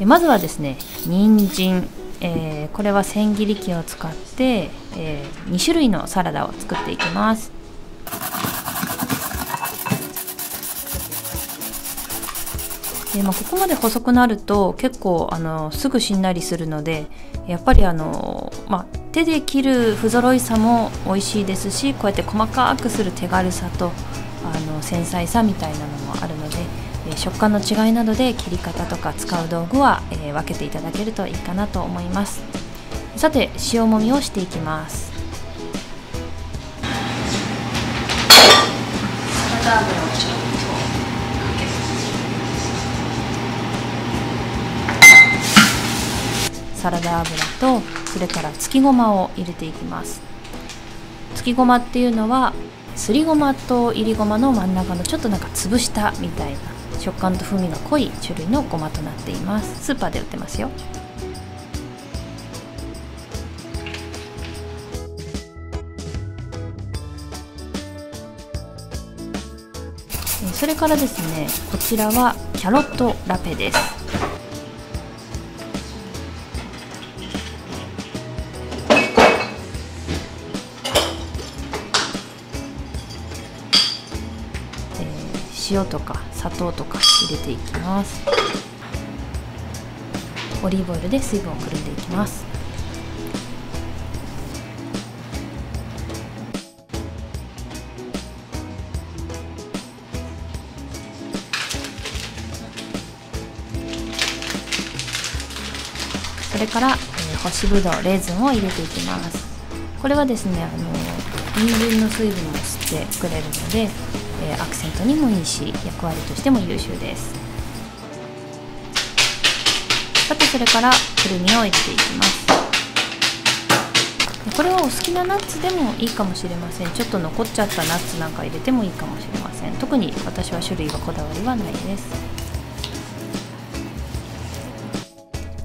まずはですね人参、えー、これは千切り器を使って、えー、2種類のサラダを作っていきます。で、まあ、ここまで細くなると結構あのすぐしんなりするのでやっぱりあの、まあ、手で切る不揃いさも美味しいですしこうやって細かくする手軽さとあの繊細さみたいなのもあるので、食感の違いなどで切り方とか使う道具は、えー、分けていただけるといいかなと思います。さて塩もみをしていきます。サラダ油をちょっとサラダ油とそれからつきごまを入れていきます。つきごまっていうのはすりごまといりごまの真ん中のちょっとなんか潰したみたいな食感と風味が濃い種類のごまとなっています。スーパーで売ってますよ。それからですねこちらはキャロットラペです。塩とか砂糖とか入れていきます。オリーブオイルで水分をくるんでいきます。それから、えー、干しぶどうレーズンを入れていきます。これはですねあの人参の水分を吸ってくれるのでえー、アクセントにもいいし役割としても優秀です。さてそれからくるみを入れていきます。これはお好きなナッツでもいいかもしれません。ちょっと残っちゃったナッツなんか入れてもいいかもしれません。特に私は種類はこだわりはないです。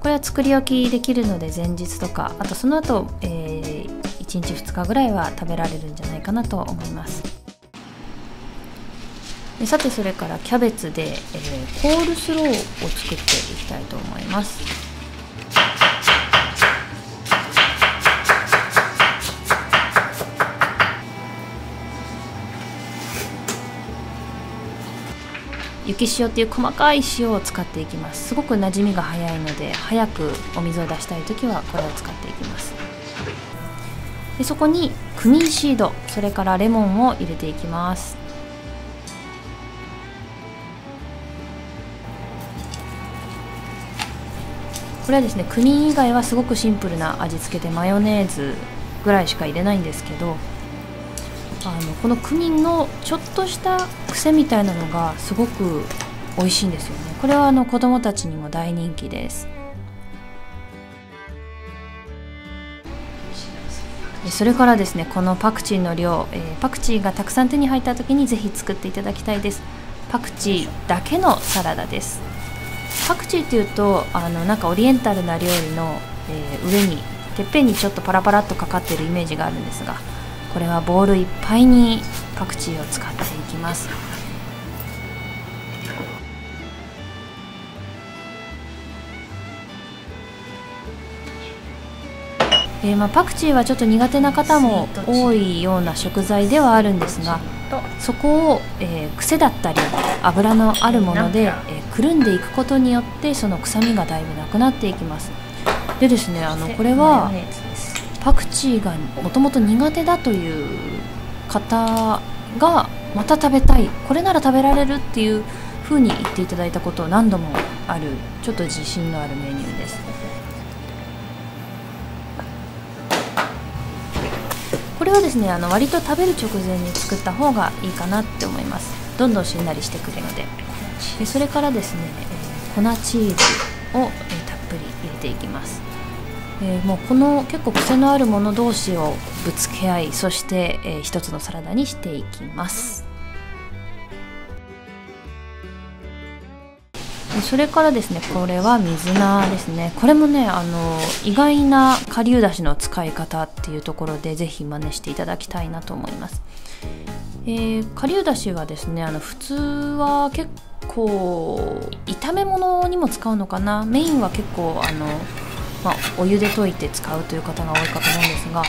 これは作り置きできるので前日とかあとその後、えー、1日2日ぐらいは食べられるんじゃないかなと思います。さてそれからキャベツで、えー、コールスローを作っていきたいと思います。雪塩っていう細かい塩を使っていきます。すごく馴染みが早いので早くお水を出したい時はこれを使っていきます。でそこにクミンシードそれからレモンを入れていきます。これはですねクミン以外はすごくシンプルな味付けでマヨネーズぐらいしか入れないんですけどあのこのクミンのちょっとした癖みたいなのがすごく美味しいんですよね。これはあの子供たちにも大人気です。それからですねこのパクチーの量、えー、パクチーがたくさん手に入った時にぜひ作っていただきたいです。パクチーだけのサラダです。パクチーっていうとあのなんかオリエンタルな料理の、えー、上にてっぺんにちょっとパラパラっとかかってるイメージがあるんですがこれはボウルいっぱいにパクチーを使っていきます。えー、まあ、パクチーはちょっと苦手な方も多いような食材ではあるんですがそこを、えー、癖だったり油のあるもので、えー、くるんでいくことによってその臭みがだいぶなくなっていきます。でですねあのこれはパクチーがもともと苦手だという方がまた食べたい。これなら食べられるっていう風に言っていただいたことを何度もあるちょっと自信のあるメニューですこれはですねあの割と食べる直前に作った方がいいかなって思います。どんどんしんなりしてくるのででそれからですね、えー、粉チーズを、えー、たっぷり入れていきます、えー、もうこの結構癖のあるもの同士をぶつけ合いそして、えー、一つのサラダにしていきます。それからですねこれは水菜ですね。これもねあの意外な顆粒だしの使い方っていうところでぜひ真似していただきたいなと思います。えー、顆粒だしはですねあの普通は結構炒め物にも使うのかな。メインは結構あの、まあ、お湯で溶いて使うという方が多いかと思うんですが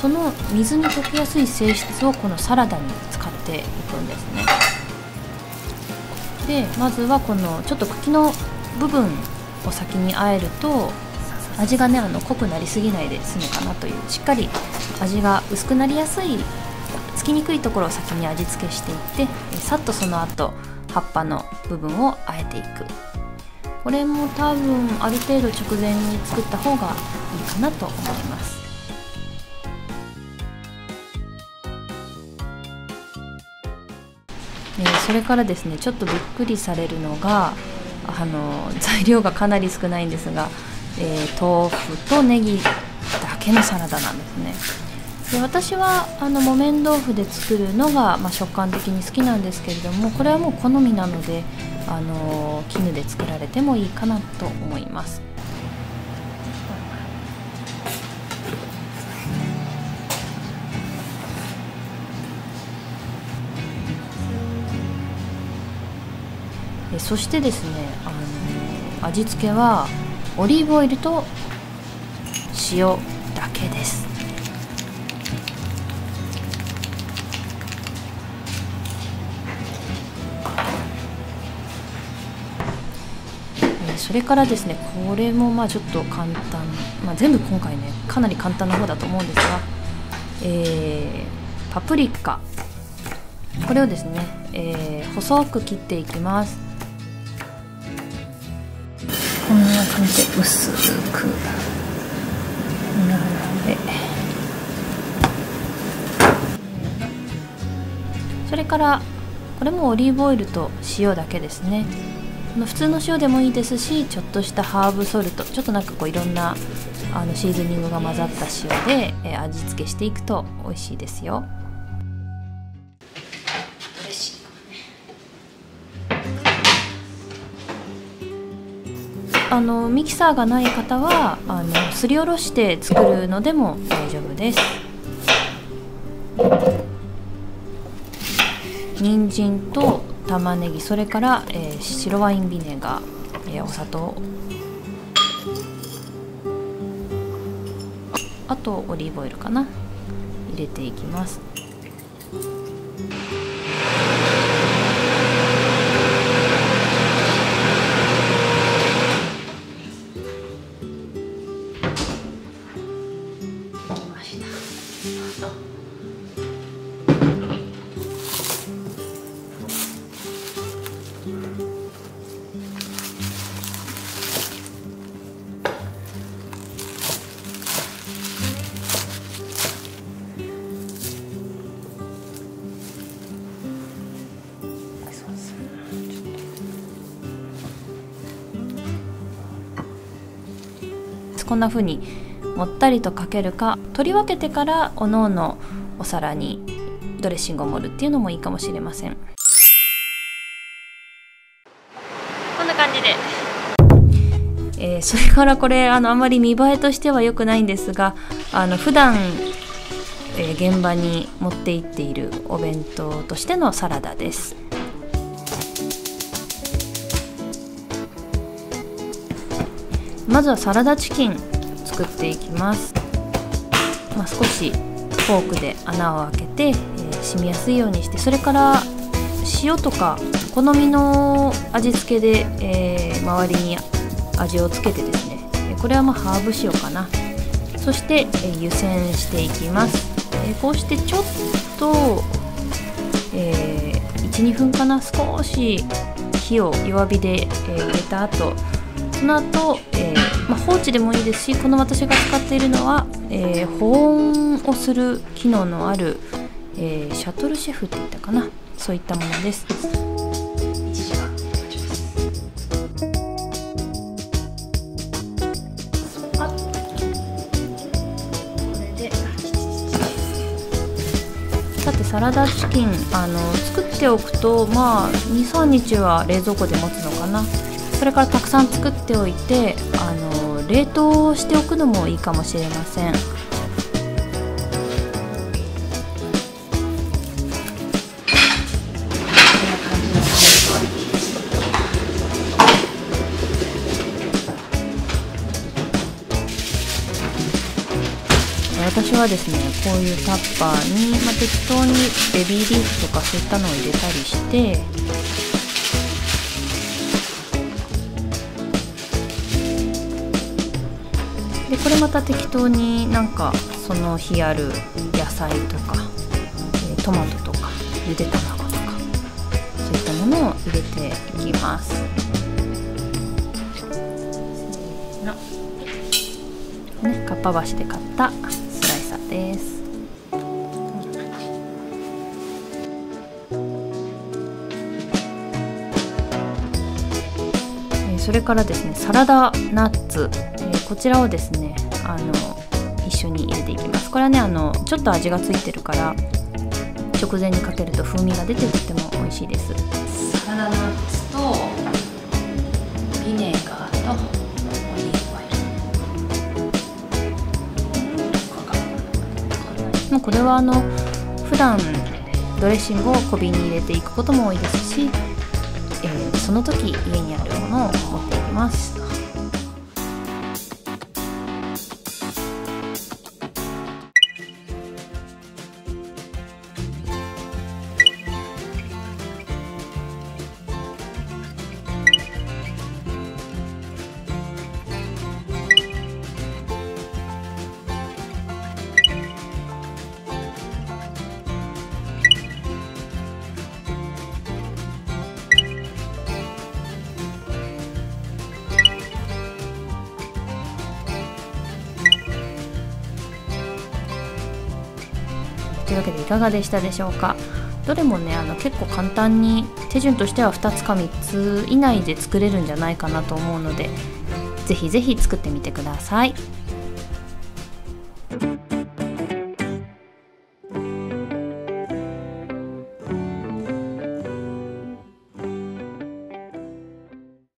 その水に溶けやすい性質をこのサラダに使っていくんですね。でまずはこのちょっと茎の部分を先に和えると味がねあの濃くなりすぎないで済むかなというしっかり味が薄くなりやすいつきにくいところを先に味付けしていってさっとその後葉っぱの部分をあえていく。これも多分ある程度直前に作った方がいいかなと思います。えそれからですねちょっとびっくりされるのがあの材料がかなり少ないんですが、えー、豆腐とネギだけのサラダなんですね。で私はあの木綿豆腐で作るのが、まあ、食感的に好きなんですけれどもこれはもう好みなのであの絹で作られてもいいかなと思います。そしてですねあの味付けはオリーブオイルと塩だけです。それからですねこれもまあちょっと簡単、まあ、全部今回ねかなり簡単な方だと思うんですが、えー、パプリカ。これをですね、えー、細く切っていきます。こんな感じで薄く並べそれからこれもオリーブオイルと塩だけですね。普通の塩でもいいですしちょっとしたハーブソルト。ちょっとなんかこういろんなあのシーズニングが混ざった塩で、味付けしていくと美味しいですよ。あのミキサーがない方はあのすりおろして作るのでも大丈夫です。人参と玉ねぎそれから、えー、白ワインビネガー、えー、お砂糖。あとオリーブオイルかな。入れていきます。こんな風にもったりとかけるか取り分けてからおのおのお皿にドレッシングを盛るっていうのもいいかもしれません。こんな感じで。えー、それからこれあのあまり見栄えとしては良くないんですがあの普段、え、現場に持って行っているお弁当としてのサラダです。まずはサラダチキン作っていきます、まあ、少しフォークで穴を開けて、えー、染みやすいようにしてそれから塩とか好みの味付けで、えー、周りに味をつけてですねこれはまあハーブ塩かな。そして、えー、湯煎していきます、えー、こうしてちょっと、え、12分かな。少し火を弱火で、えー、入れた後その後、え、まあ、放置でもいいですしこの私が使っているのは、えー、保温をする機能のある、えー、シャトルシェフって言ったかな。そういったものです。さてサラダチキンあの作っておくとまあ23日は冷蔵庫で持つのかな。それからたくさん作っておいて冷凍しておくのもいいかもしれません。私はですねこういうタッパーに、まあ、適当にベビーリーフとかそういったのを入れたりしてでこれまた適当になんかその日ある野菜とかトマトとかゆで卵とかそういったものを入れていきます。ね、かっぱ橋で買ったスライサーです。それからですねサラダナッツ、えー、こちらをですねあの一緒に入れていきます。これはねあのちょっと味がついてるから直前にかけると風味が出てとっても美味しいです。サラダナッツとビネガーとオリーブオイル。もうこれはあの普段ドレッシングを小瓶に入れていくことも多いですし、えー、その時家にあるものを持っていきますというわけでいかがでしたでしょうか？どれもねあの結構簡単に手順としては2つか3つ以内で作れるんじゃないかなと思うので是非是非作ってみてください。